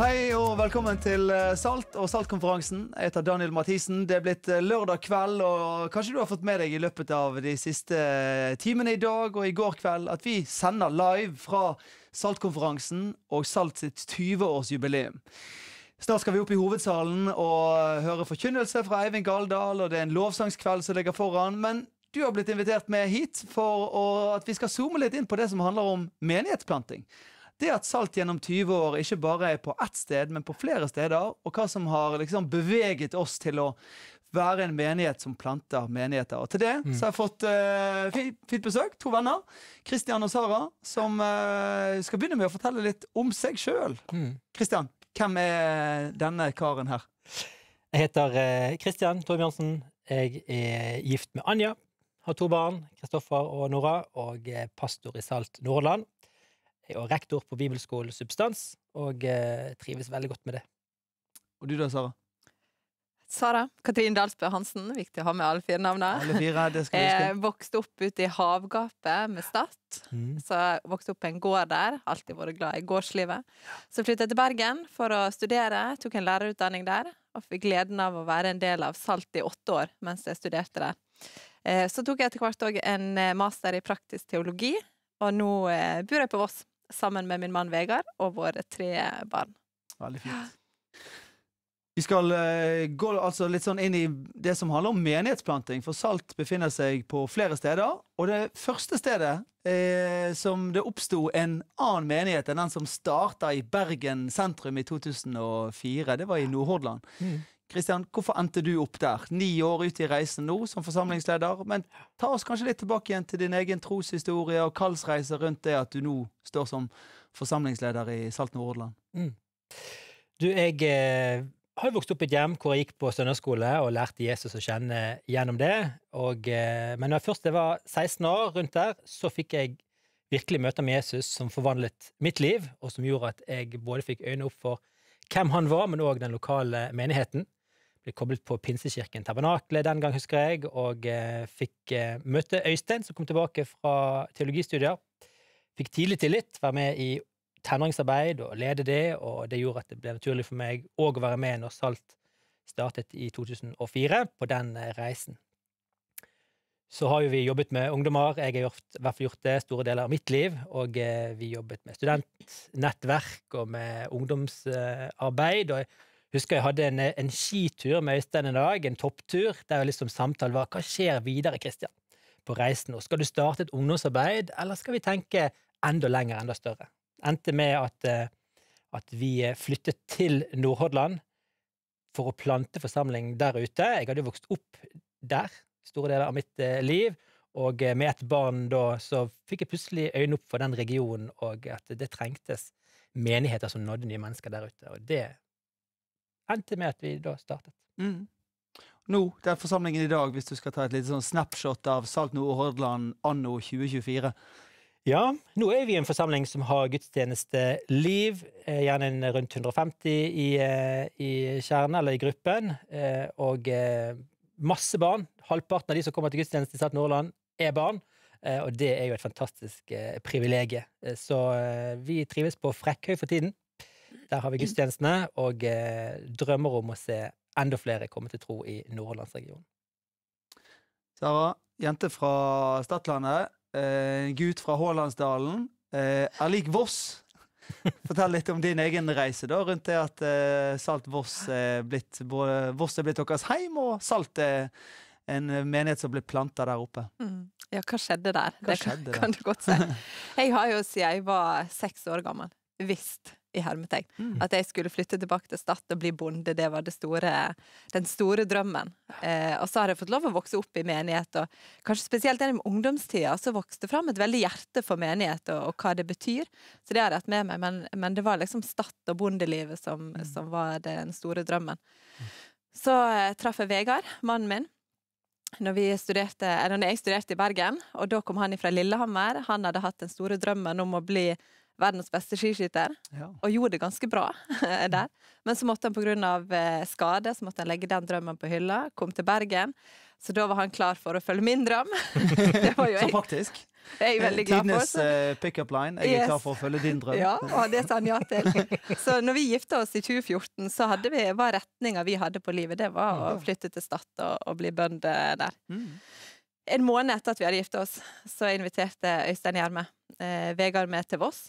Hei og velkommen til eh, Salt og Saltkonferansen. Jeg heter Daniel Mathisen. Det er blitt eh, lørdag kveld, og kanskje du har fått med deg i løpet av de siste eh, timene i dag og i går kveld at vi sender live fra Saltkonferansen og Salt sitt 20-årsjubileum. Snart skal vi opp i hovedsalen og høre forkynnelse fra Eivind Galdal, og det er en lovsangskveld som ligger foran. Men du har blitt invitert med hit for å, at vi skal zoome litt inn på det som handler om menighetsplanting. Det at Salt gjennom 20 år ikke bare er på ett sted, men på flere steder, og hva som har liksom beveget oss til å være en menighet som planter menigheter. Og til det så har jeg fått uh, fint, fint besøk. To venner. Kristian og Sara, som uh, skal begynne med å fortelle litt om seg sjøl. Kristian, hvem er denne karen her? Jeg heter Kristian Torbjørnsen. Jeg er gift med Anja. Har to barn, Kristoffer og Nora, og er pastor i Salt Nordland. Jeg er rektor på Bibelskolen Substans, og eh, trives veldig godt med det. Og du da, Sara? Sara Katrine Dalsbø Hansen. Viktig å ha med alle fire navnene. Alle fire, det skal vi Jeg huske. vokste opp ute i havgapet med Stad. Mm. Så vokste opp på en gård der. Alltid vært glad i gårdslivet. Så flyttet jeg til Bergen for å studere. Tok en lærerutdanning der. Og fikk gleden av å være en del av Salt i åtte år mens jeg studerte der. Eh, Så tok jeg etter hvert òg en eh, master i praktisk teologi, og nå eh, bor jeg på Voss sammen med min mann Vegard og våre tre barn. Veldig fint. Vi skal uh, gå altså litt sånn inn i det som handler om menighetsplanting, for Salt befinner seg på flere steder. Og det første stedet uh, som det oppsto en annen menighet enn den som starta i Bergen sentrum i 2004, det var i Nordhordland. Mm. Kristian, hvorfor endte du opp der? Ni år ute i reisen nå som forsamlingsleder. Men ta oss kanskje litt tilbake igjen til din egen troshistorie og kallsreise rundt det at du nå står som forsamlingsleder i Salt Nordhordland. Mm. Du, jeg eh, har vokst opp i et hjem hvor jeg gikk på søndagsskole og lærte Jesus å kjenne gjennom det. Og, eh, men når jeg først var 16 år, rundt der, så fikk jeg virkelig møte med Jesus som forvandlet mitt liv, og som gjorde at jeg både fikk øynene opp for hvem han var, men òg den lokale menigheten. Ble koblet på Pinsekirken Tabernakle den gang, husker jeg, og eh, fikk eh, møte Øystein, som kom tilbake fra teologistudier. Fikk tidlig tillit, være med i tenåringsarbeid og lede det, og det gjorde at det ble naturlig for meg òg å være med når Salt startet i 2004 på den eh, reisen. Så har jo vi jobbet med ungdommer, jeg har gjort, i hvert fall gjort det store deler av mitt liv, og vi jobbet med studentnettverk og med ungdomsarbeid, og husker jeg hadde en, en skitur med Øystein en dag, en topptur, der liksom samtalen var hva skjer videre, Kristian, på reisen nå? Skal du starte et ungdomsarbeid, eller skal vi tenke enda lenger, enda større? Endte med at, eh, at vi flyttet til Nordhordland for å plante forsamling der ute. Jeg hadde jo vokst opp der store deler av mitt eh, liv, og eh, med et barn da så fikk jeg plutselig øynene opp for den regionen, og at det trengtes menigheter som nådde nye mennesker der ute, og det endte med at vi da startet. Mm. Nå, den forsamlingen i dag, hvis du skal ta et lite sånn snapshot av Salt Nord-Hordaland anno 2024. Ja, nå er vi en forsamling som har gudstjenesteliv, eh, gjerne rundt 150 i, eh, i kjernen eller i gruppen, eh, og masse barn. Halvparten av de som kommer til gudstjeneste i Salt Nordland, er barn. Og det er jo et fantastisk privilegium. Så vi trives på Frekkhøy for tiden. Der har vi gudstjenestene, og eh, drømmer om å se enda flere komme til tro i Nordhordlandsregionen. Sara, jente fra Stadlandet, eh, gutt fra Hålandsdalen, eh, er lik Voss. Fortell litt om din egen reise da, rundt det at eh, Salt Voss er blitt både Voss er blitt deres heim, og Salt er en menighet som ble planta der oppe. Mm. Ja, hva skjedde der? Hva det skjedde kan, kan du godt si. Jeg har jo siden jeg var seks år gammel visst i hermetegn Mm. at jeg skulle flytte tilbake til Stad og bli bonde. Det var det store, den store drømmen. Eh, og så har jeg fått lov å vokse opp i menighet, og kanskje spesielt gjennom ungdomstida så vokste det fram et veldig hjerte for menighet og, og hva det betyr. Så det har jeg hatt med meg, men, men det var liksom Stad og bondelivet som, som var den store drømmen. Så eh, traff jeg Vegard, mannen min når, vi studerte, eller når jeg studerte i Bergen, og da kom han fra Lillehammer. Han hadde hatt den store drømmen om å bli verdens beste skiskytter, Ja. og gjorde det ganske bra der. Men så måtte han av eh, skade så måtte han legge den drømmen på hylla. Kom til Bergen, så da var han klar for å følge min drøm. det var jo Så jeg. praktisk. Det er jeg veldig glad for. Tidenes så- uh, pickup line. Jeg er Yes. klar for å følge din drøm. Ja, og det sa han ja til. Så når vi gifta oss i 2014, så hadde vi, var retninga vi hadde på livet, det var å flytte til Stad og, og bli bønder der. Mm. En måned etter at vi hadde gifta oss, så inviterte Øystein Gjerme eh, Vegard med til Voss.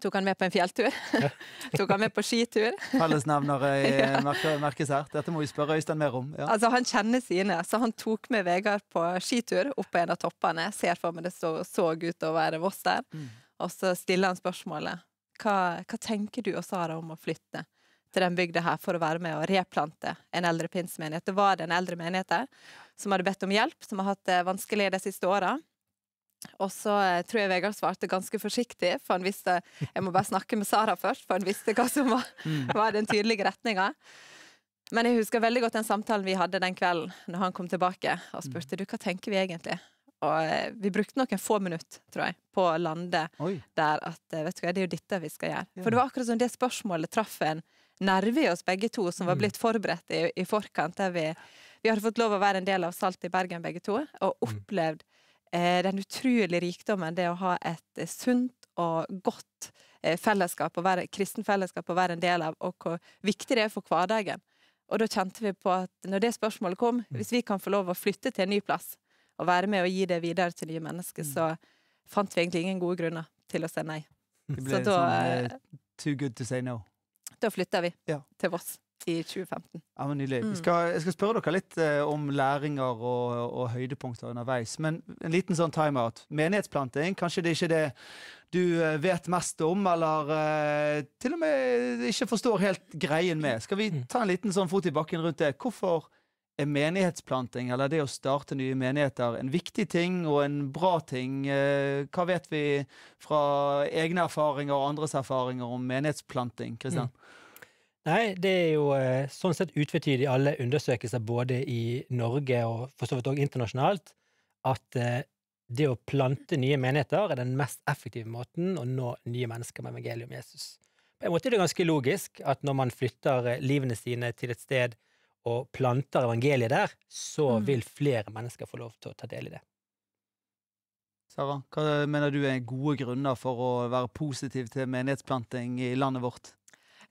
Tok han med på en fjelltur. Tok han med på skitur. Fellesnevnere i- Ja. merker- merkes her. Dette må vi spørre Øystein mer om. Ja. Altså, han kjenner sine, så han tok med Vegard på skitur opp på en av toppene. Ser for meg det så, så ut å være Voss der. Mm. Og så stiller han spørsmålet hva, hva tenker du og Sara om å flytte til den bygda her for å være med og replante en eldre pinsemenighet? Det var det en eldre menighet der som hadde bedt om hjelp, som har hatt det vanskelig de siste åra. Og så eh, tror jeg Vegard svarte ganske forsiktig, for han visste Jeg må bare snakke med Sara først, for han visste hva som var, Mm. var den tydelige retninga. Men jeg husker veldig godt den samtalen vi hadde den kvelden når han kom tilbake og spurte du, hva tenker vi egentlig. Og eh, vi brukte noen få minutter, tror jeg, på å lande Oi. der at eh, vet du hva, det er jo dette vi skal gjøre. For det var akkurat som det spørsmålet traff en nerve i oss begge to, som var Mm. blitt forberedt i, i forkant. Der vi, vi hadde fått lov å være en del av Salt i Bergen begge to, og opplevd den utrolige rikdommen det å ha et eh, sunt og godt eh, fellesskap, å være, kristen fellesskap å være en del av, og hvor viktig det er for hverdagen. Og da kjente vi på at når det spørsmålet kom, hvis vi kan få lov å flytte til en ny plass, og være med og gi det videre til nye mennesker, så fant vi egentlig ingen gode grunner til å si nei. Det Så ble da, sånn eh, eh, Too good to say no. Da flytta vi Ja. til Voss i 2015. Ja, men Nydelig. Mm. Skal, jeg skal spørre dere litt eh, om læringer og, og høydepunkter underveis. Men en liten sånn timeout. Menighetsplanting, kanskje det er ikke det du eh, vet mest om, eller eh, til og med ikke forstår helt greien med. Skal vi Mm. ta en liten sånn fot i bakken rundt det? Hvorfor er menighetsplanting, eller det å starte nye menigheter, en viktig ting og en bra ting? Eh, hva vet vi fra egne erfaringer og andres erfaringer om menighetsplanting? Kristian? Nei, det er jo eh, sånn sett utvetydig i alle undersøkelser både i Norge og for så vidt òg internasjonalt, at eh, det å plante nye menigheter er den mest effektive måten å nå nye mennesker med evangeliet om Jesus. På en måte er det ganske logisk at når man flytter eh, livene sine til et sted og planter evangeliet der, så Mm. vil flere mennesker få lov til å ta del i det. Sara, hva mener du er gode grunner for å være positiv til menighetsplanting i landet vårt?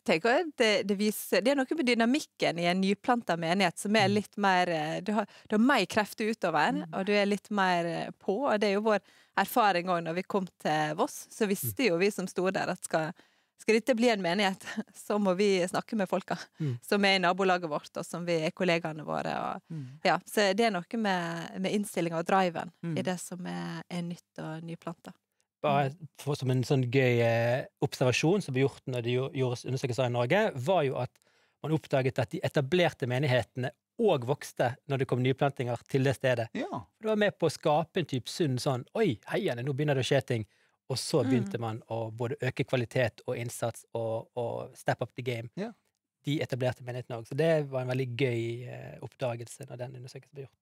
Tenk jeg det, det, viser, det er noe med dynamikken i en nyplanta menighet som er Mm. litt mer eh, Du har, du har mer krefter utover, Mm. og du er litt mer eh, på. Og det er jo vår erfaring òg når vi kom til Voss. Så visste jo vi som sto der at skal, skal dette bli en menighet, så må vi snakke med folka Mm. som er i nabolaget vårt, og som vi er kollegaene våre. Og, ja, så det er noe med, med innstillinga og driven Mm. i det som er, er nytt og nyplanta. Bare for, som en sånn gøy eh, observasjon som ble gjort når det gjo- gjordes undersøkelser i Norge, var jo at man oppdaget at de etablerte menighetene òg vokste når det kom nyplantinger til det stedet. Ja. Det var med på å skape en type sunn sånn Oi, heiene, nå begynner det å skje ting. Og så Mm. begynte man å både øke kvalitet og innsats og, og step up the game. Ja. De etablerte menighetene òg. Så det var en veldig gøy eh, oppdagelse når den undersøkelsen ble gjort.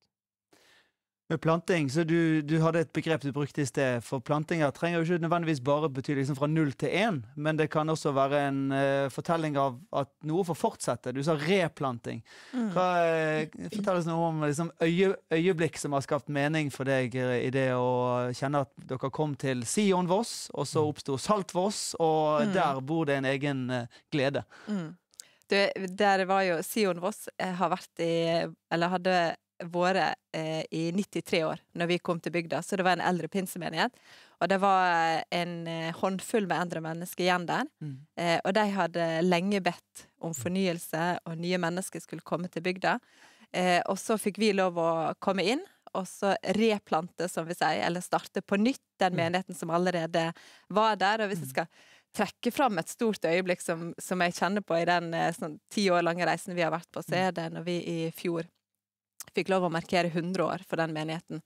Med planting, så du, du hadde et begrep du brukte i sted. For plantinger trenger jo ikke nødvendigvis bare bety liksom fra null til én, men det kan også være en uh, fortelling av at noe får fortsette. Du sa replanting. Mm. Hva, eh, fortell oss noe om liksom, øye, øyeblikk som har skapt mening for deg eh, i det å kjenne at dere kom til Sion Voss, og så oppsto Salt Voss, og Mm. der bor det en egen uh, glede. Mm. Du, der var jo Sion Voss har vært i Eller hadde vært eh, i 93 år når vi kom til bygda, så det var en eldre pinsemenighet. Og det var en eh, håndfull med eldre mennesker igjen der. Mm. Eh, og de hadde lenge bedt om fornyelse, og nye mennesker skulle komme til bygda. Eh, og så fikk vi lov å komme inn, og så replante, som vi sier, eller starte på nytt den Mm. menigheten som allerede var der. Og hvis jeg skal trekke fram et stort øyeblikk som, som jeg kjenner på i den eh, sånn, ti år lange reisen vi har vært på, så er det når vi i fjor fikk lov å markere 100 år for den menigheten.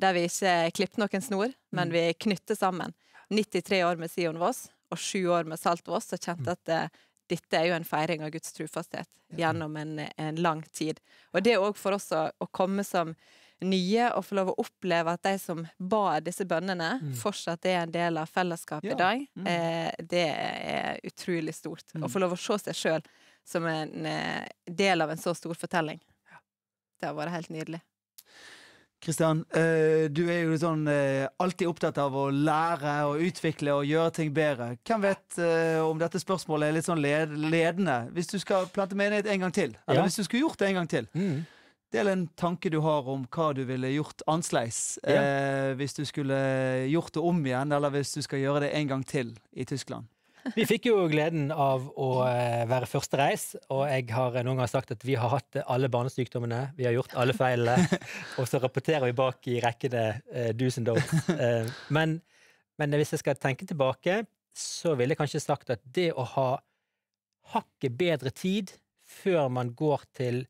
Der vi ikke klippet noen snor, men Mm. vi knyttet sammen 93 år med Sion Voss og sju år med Salt Voss, og kjente at uh, dette er jo en feiring av Guds trufasthet gjennom en, en lang tid. Og det òg for oss å, å komme som nye og få lov å oppleve at de som ba disse bønnene, Mm. fortsatt er en del av fellesskapet Ja. i dag. Mm. Eh, det er utrolig stort. Mm. Å få lov å se seg sjøl som en eh, del av en så stor fortelling. Det har vært helt nydelig. Kristian, eh, du er jo sånn eh, alltid opptatt av å lære og utvikle og gjøre ting bedre. Hvem vet eh, om dette spørsmålet er litt sånn ledende? Hvis du skal plante menighet en gang til, eller Ja. hvis du skulle gjort det en gang til, Mm. del en tanke du har om hva du ville gjort annerledes eh, hvis du skulle gjort det om igjen, eller hvis du skal gjøre det en gang til i Tyskland. Vi fikk jo gleden av å være være førstereis, og jeg har noen ganger sagt at vi har hatt alle barnesykdommene, vi har gjort alle feilene, og så rapporterer vi bak i rekkene eh, do's and don'ts. Eh, men, men hvis jeg skal tenke tilbake, så ville jeg kanskje sagt at det å ha hakket bedre tid før man går til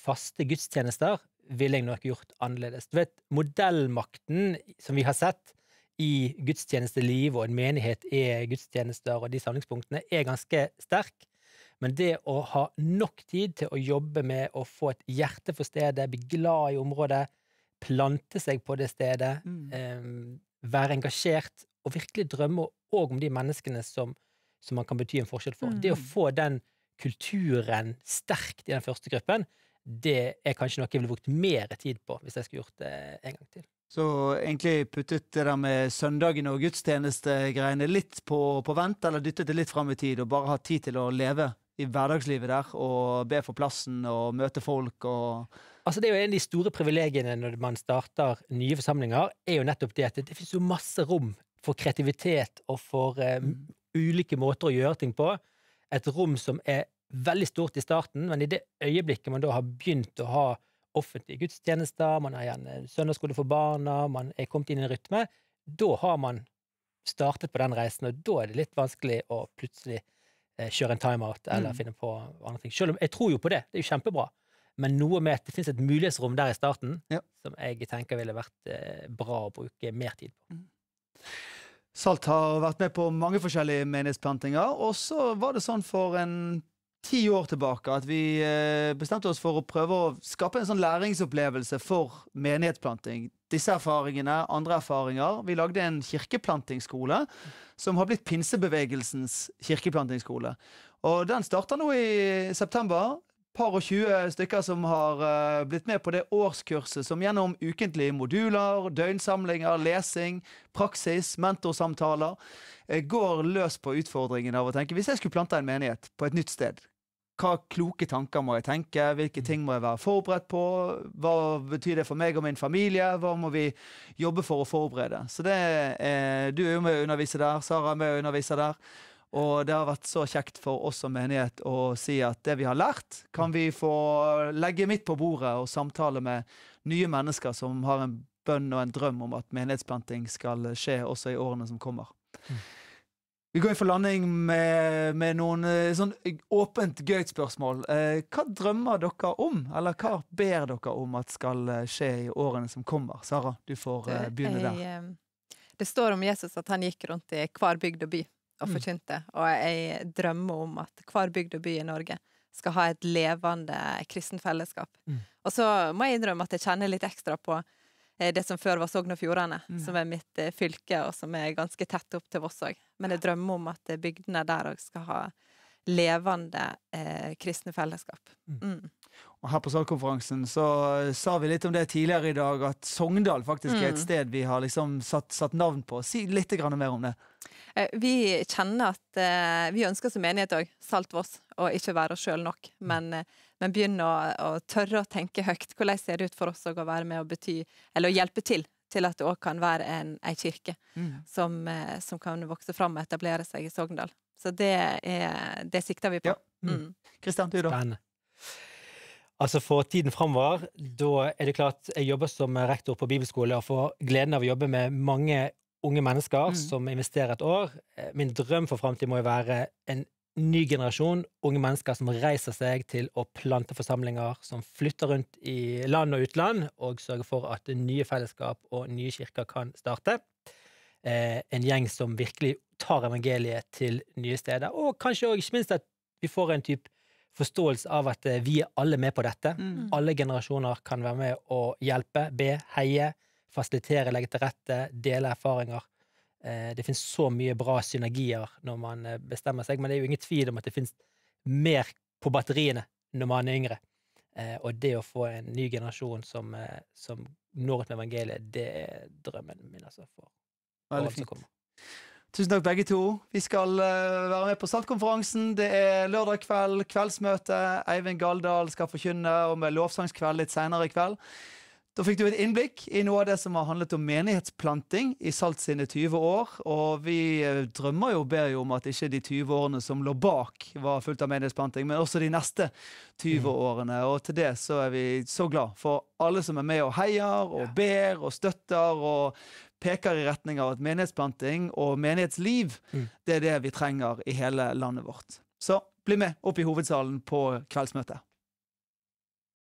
faste gudstjenester, ville jeg nok gjort annerledes. Du vet, modellmakten som vi har sett i gudstjenesteliv, og en menighet er gudstjenester, og de samlingspunktene er ganske sterk. Men det å ha nok tid til å jobbe med å få et hjerte for stedet, bli glad i området, plante seg på det stedet, eh, være engasjert og virkelig drømme òg om de menneskene som, som man kan bety en forskjell for. Det å Mm. få den kulturen sterkt i den første gruppen, det er kanskje noe jeg ville brukt mer tid på hvis jeg skulle gjort det en gang til. Så egentlig puttet det der med søndagen og gudstjenestegreiene litt på, på vent, eller dyttet det litt fram i tid, og bare hatt tid til å leve i hverdagslivet der, og be for plassen og møte folk og Altså det er jo En av de store privilegiene når man starter nye forsamlinger, er jo nettopp det at det, finnes jo masse rom for kreativitet og for Mm. ulike måter å gjøre ting på. Et rom som er veldig stort i starten, men i det øyeblikket man da har begynt å ha offentlige gudstjenester, man har gjerne søndagsskole for barna, man er kommet inn i en rytme, da har man startet på den reisen, og da er det litt vanskelig å plutselig eh, kjøre en timeout eller Mm. finne på andre ting. Selv om jeg tror jo på det, det er jo kjempebra. Men noe med at det finnes et mulighetsrom der i starten Ja. som jeg tenker ville vært eh, bra å bruke mer tid på. Salt har vært med på mange forskjellige menighetsplantinger, og så var det sånn for en ti år tilbake at vi eh, bestemte oss for å prøve å skape en sånn læringsopplevelse for menighetsplanting. Disse erfaringene, andre erfaringer. Vi lagde en kirkeplantingsskole som har blitt pinsebevegelsens kirkeplantingsskole. Og den starter nå i september. Par og 20 stykker som har eh, blitt med på det årskurset som gjennom ukentlige moduler, døgnsamlinger, lesing, praksis, mentorsamtaler eh, går løs på utfordringen av å tenke hvis jeg skulle plante en menighet på et nytt sted, hva kloke tanker må jeg tenke, hvilke ting må jeg være forberedt på, hva betyr det for meg og min familie, hva må vi jobbe for å forberede. Så det er, Du er jo med å undervise der, Sara er med å undervise der. Og det har vært så kjekt for oss som menighet å si at det vi har lært, kan vi få legge midt på bordet og samtale med nye mennesker som har en bønn og en drøm om at menighetsplanting skal skje også i årene som kommer. Mm. Vi går inn for landing med, med noen eh, sånn åpent gøyt spørsmål. Eh, hva drømmer dere om, eller hva ber dere om at skal eh, skje i årene som kommer? Sara, du får eh, begynne der. Jeg, eh, det står om Jesus at han gikk rundt i hver bygd og by og Mm. og jeg drømmer om at hver bygd og by i Norge skal ha et levende kristen fellesskap. Mm. Og så må jeg innrømme at jeg kjenner litt ekstra på eh, det som før var Sogn og Fjordane, Mm. som er mitt eh, fylke, og som er ganske tett opp til Voss òg. Men jeg drømmer om at eh, bygdene der òg skal ha levende eh, kristne fellesskap. Mm. Mm. Og her på salgkonferansen så eh, sa vi litt om det tidligere i dag, at Sogndal faktisk er et Mm. sted vi har liksom satt, satt navn på. Si litt grann mer om det. Eh, Vi kjenner at eh, vi ønsker som menighet òg Salt Voss, og ikke være oss sjøl nok, men, eh, men begynne å, å tørre å tenke høyt. Hvordan ser det ut for oss å være med og bety, eller å hjelpe til, til at det òg kan være en, ei kirke som, eh, som kan vokse fram og etablere seg i Sogndal. Så det, er, det sikter vi på. Ja. Mm. Kristian, du da? Spennende. Altså For tiden framover, da er det klart jeg jobber som rektor på bibelskole og får gleden av å jobbe med mange unge mennesker Mm. som investerer et år. Eh, Min drøm for framtiden må jo være en ny generasjon unge mennesker som reiser seg til å plante forsamlinger, som flytter rundt i land og utland, og sørger for at nye fellesskap og nye kirker kan starte. Eh, en gjeng som virkelig tar evangeliet til nye steder, og kanskje også, ikke minst at vi får en type forståelse av at eh, vi er alle med på dette. Mm. Alle generasjoner kan være med å hjelpe, be, heie, fasilitere, legge til rette, dele erfaringer. Eh, Det finnes så mye bra synergier når man eh, bestemmer seg, men det er jo ingen tvil om at det finnes mer på batteriene når man er yngre. Eh, og det å få en ny generasjon som, som når ut med evangeliet, det er drømmen min, altså. For årene som kommer. Tusen takk, begge to. Vi skal være med på Saltkonferansen. Det er lørdag kveld, kveldsmøte. Eivind Galdal skal forkynne, og med lovsangskveld litt seinere i kveld. Da fikk du et innblikk i noe av det som har handlet om menighetsplanting i Salt sine 20 år. Og vi eh, drømmer jo og ber jo om at ikke de 20 årene som lå bak, var fullt av menighetsplanting, men også de neste 20 årene. Og til det så er vi så glad for alle som er med og heier og ber og støtter og peker i retning av at menighetsplanting og menighetsliv, Mm. det er det vi trenger i hele landet vårt. Så bli med opp i hovedsalen på kveldsmøtet.